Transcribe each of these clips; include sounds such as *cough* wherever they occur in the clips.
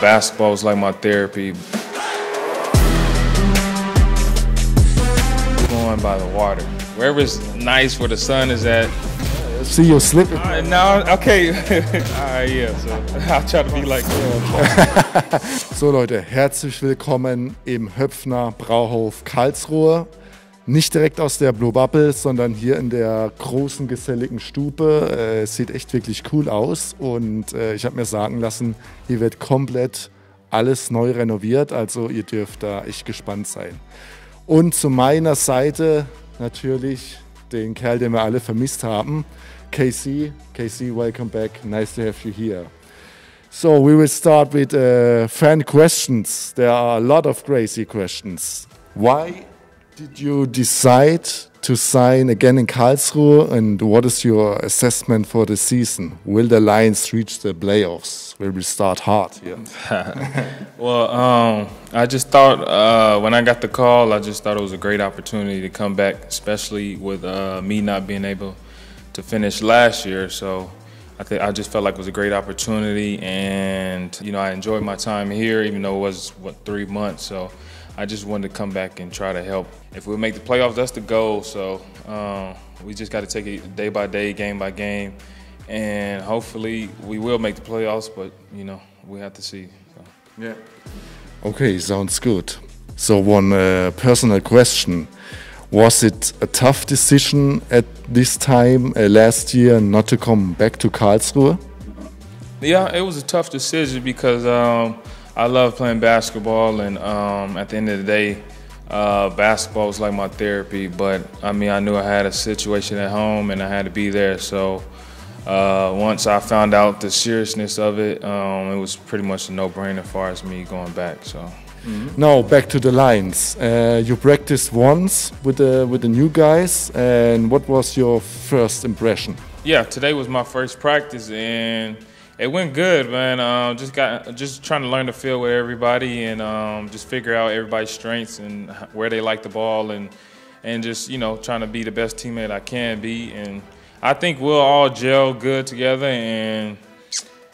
basketball is like my therapy. Going by the water. Wherever it's nice where the sun is at. See you slipping. Uh, no, okay. *laughs* Alright, yeah, so *laughs* I'll try to be like *laughs* So Leute, herzlich willkommen im Höpfner Burghof Karlsruhe. Nicht direkt aus der Blue Bubble, sondern hier in der großen geselligen Stube. Äh, sieht echt wirklich cool aus und äh, ich habe mir sagen lassen, hier wird komplett alles neu renoviert, also ihr dürft da echt gespannt sein. Und zu meiner Seite natürlich den Kerl, den wir alle vermisst haben, Casey. Casey, welcome back. Nice to have you here. So we will start with uh, fan questions. There are a lot of crazy questions. Why did you decide to sign again in Karlsruhe and what is your assessment for the season? Will the Lions reach the playoffs? Will we start hard here? *laughs* well, um, I just thought uh, when I got the call, I just thought it was a great opportunity to come back, especially with uh, me not being able to finish last year. So I I just felt like it was a great opportunity, and you know I enjoyed my time here, even though it was what three months. So I just wanted to come back and try to help. If we make the playoffs, that's the goal. So um, we just got to take it day by day, game by game, and hopefully we will make the playoffs. But you know we have to see. So. Yeah. Okay, sounds good. So one uh, personal question. Was it a tough decision at this time uh, last year not to come back to Karlsruhe? Yeah, it was a tough decision because um, I love playing basketball, and um, at the end of the day, uh, basketball was like my therapy. But I mean, I knew I had a situation at home, and I had to be there. So uh, once I found out the seriousness of it, um, it was pretty much a no-brainer as far as me going back. So. Mm-hmm. Now back to the Lions. Uh, you practiced once with the with the new guys, and what was your first impression? Yeah, today was my first practice, and it went good, man. Um, just got just trying to learn to feel with everybody, and um, just figure out everybody's strengths and where they like the ball, and and just you know trying to be the best teammate I can be, and I think we'll all gel good together, and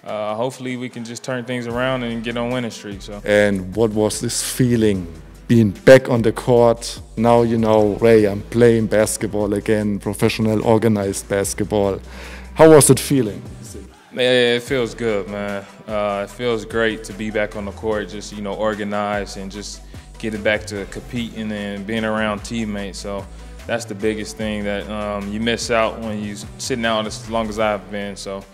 uh, hopefully we can just turn things around and get on winning streak. So. And what was this feeling? Being back on the court now, you know, Ray, I'm playing basketball again, professional, organized basketball. How was it feeling? It feels good, man. Uh, it feels great to be back on the court, just you know, organized and just getting back to competing and being around teammates. So that's the biggest thing that um, you miss out when you sitting out as long as I've been. So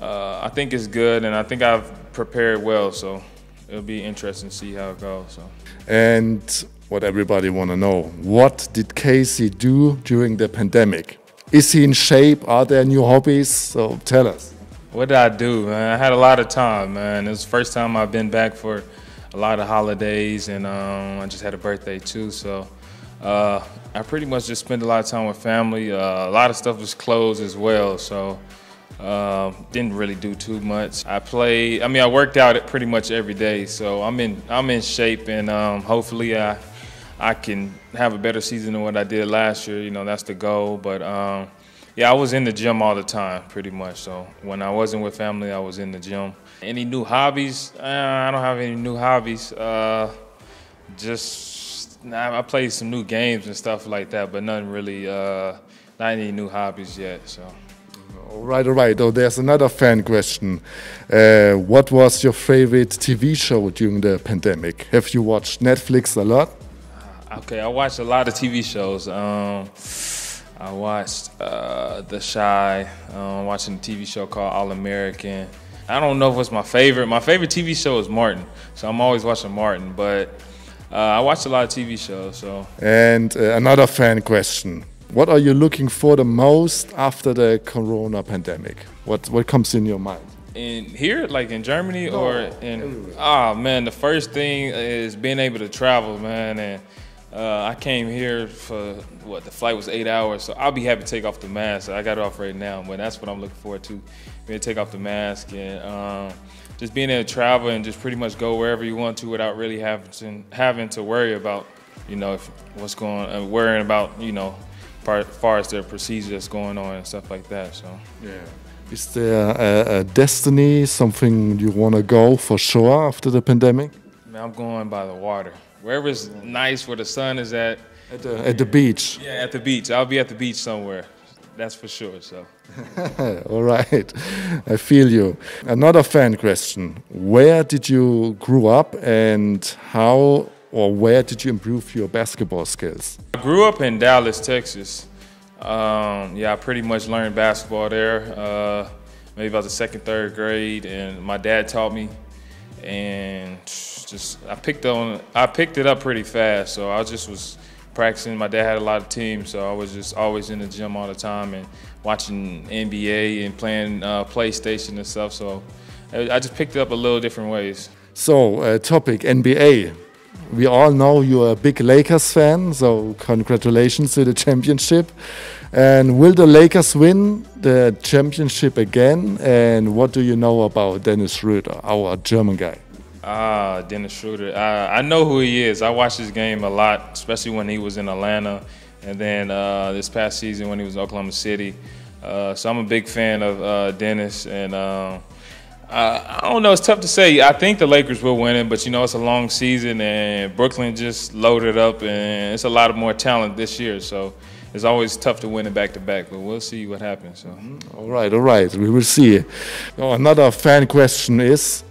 uh, I think it's good, and I think I've prepared well. So it'll be interesting to see how it goes. So. And what everybody want to know: What did KC do during the pandemic? Is he in shape? Are there new hobbies? So tell us. What did I do, man? I had a lot of time, man. It was the first time I've been back for a lot of holidays, and um, I just had a birthday too. So uh, I pretty much just spent a lot of time with family. Uh, a lot of stuff was closed as well, so uh, didn't really do too much. I played. I mean, I worked out pretty much every day, so I'm in I'm in shape, and um, hopefully I I can have a better season than what I did last year. You know, that's the goal, but. Um, yeah, I was in the gym all the time, pretty much. So when I wasn't with family, I was in the gym. Any new hobbies? Uh, I don't have any new hobbies. Uh, just I play some new games and stuff like that, but nothing really. Uh, not any new hobbies yet. So. All right, all right. Oh, there's another fan question. Uh, what was your favorite TV show during the pandemic? Have you watched Netflix a lot? Okay, I watched a lot of TV shows. Um, I watched uh, The Chi, um, watching a TV show called All American. I don't know if it's my favorite. My favorite TV show is Martin, so I'm always watching Martin. But uh, I watch a lot of TV shows. So. And uh, another fan question: What are you looking for the most after the Corona pandemic? What what comes in your mind? In here, like in Germany, no, or in? Ah, oh, man, the first thing is being able to travel, man, and uh, I came here for what the flight was eight hours, so I'll be happy to take off the mask. I got it off right now, but that's what I'm looking forward to. Being to take off the mask and um, just being able to travel and just pretty much go wherever you want to without really having to, having to worry about, you know, if, what's going, uh, worrying about, you know, far as the procedure that's going on and stuff like that. So yeah. Is there a, a destiny, something you want to go for sure after the pandemic? Man, I'm going by the water. Wherever it's nice, where the sun is at. At the, at the beach. Yeah, at the beach. I'll be at the beach somewhere. That's for sure. So. *laughs* All right, I feel you. Another fan question: Where did you grow up, and how or where did you improve your basketball skills? I grew up in Dallas, Texas. Um, yeah, I pretty much learned basketball there. Uh, maybe about the second, third grade, and my dad taught me, and just I picked on I picked it up pretty fast. So I just was practicing. My dad had a lot of teams, so I was just always in the gym all the time and watching NBA and playing uh, PlayStation and stuff. So I just picked it up a little different ways. So, uh, topic NBA. We all know you're a big Lakers fan, so congratulations to the championship. And will the Lakers win the championship again? And what do you know about Dennis Schröder, our German guy? Ah, Dennis Schroeder. I, I know who he is. I watched his game a lot, especially when he was in Atlanta, and then uh, this past season when he was in Oklahoma City. Uh, so I'm a big fan of uh, Dennis, and uh, I, I don't know. It's tough to say. I think the Lakers will win it, but you know it's a long season, and Brooklyn just loaded up, and it's a lot of more talent this year. So it's always tough to win it back to back, but we'll see what happens. So. All right, all right, we will see. Oh, another fan question is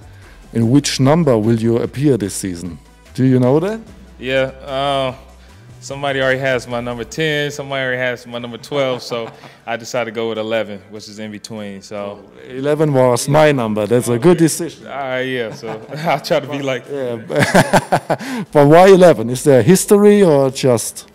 in which number will you appear this season? Do you know that? Yeah, uh, somebody already has my number 10, somebody already has my number 12, so *laughs* I decided to go with 11, which is in between. So 11 was my number. That's a good decision. Uh, yeah, so *laughs* I'll try to be like. Yeah. but *laughs* why 11? Is there history or just?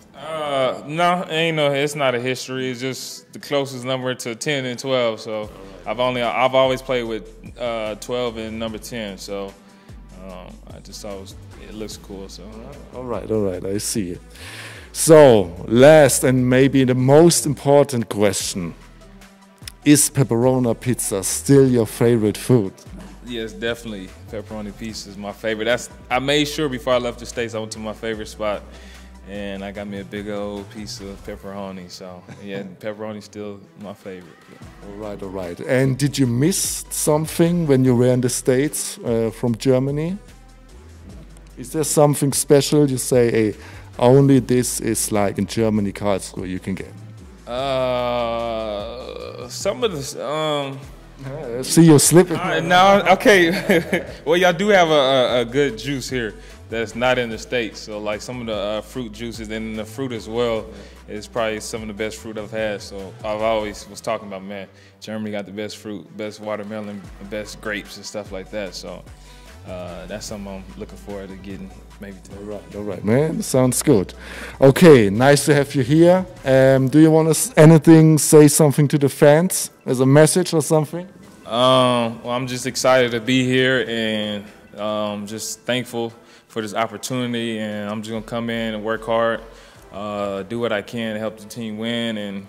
No, ain't no. It's not a history. It's just the closest number to 10 and 12. So I've only I've always played with uh, 12 and number 10. So um, I just thought it, was, it looks cool. So all right, all right, I see. So last and maybe the most important question: Is pepperoni pizza still your favorite food? Yes, definitely. Pepperoni pizza is my favorite. That's I made sure before I left the states I went to my favorite spot and I got me a big old piece of pepperoni. So yeah, *laughs* pepperoni's still my favorite. Yeah. All right, all right. And did you miss something when you were in the States uh, from Germany? Is there something special you say, hey, only this is like in Germany, Karlsruhe, you can get? Uh, some of the. Um, uh, *laughs* see you slipping. Uh, no, okay. *laughs* well, y'all do have a, a, a good juice here that's not in the states. So like some of the uh, fruit juices and the fruit as well is probably some of the best fruit I've had. So I've always was talking about man, Germany got the best fruit, best watermelon, best grapes and stuff like that. So uh, that's something I'm looking forward to getting maybe. To. All right, all right, man. Sounds good. Okay, nice to have you here. Um, do you want to anything say something to the fans as a message or something? Um, well, I'm just excited to be here and um, just thankful for this opportunity, and I'm just gonna come in and work hard, uh, do what I can to help the team win. And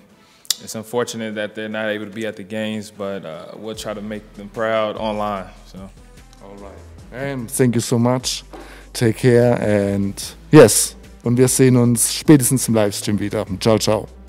it's unfortunate that they're not able to be at the games, but uh, we'll try to make them proud online. So, all right. And thank you so much. Take care and yes. Und wir sehen uns spätestens im Livestream wieder. Ciao, ciao.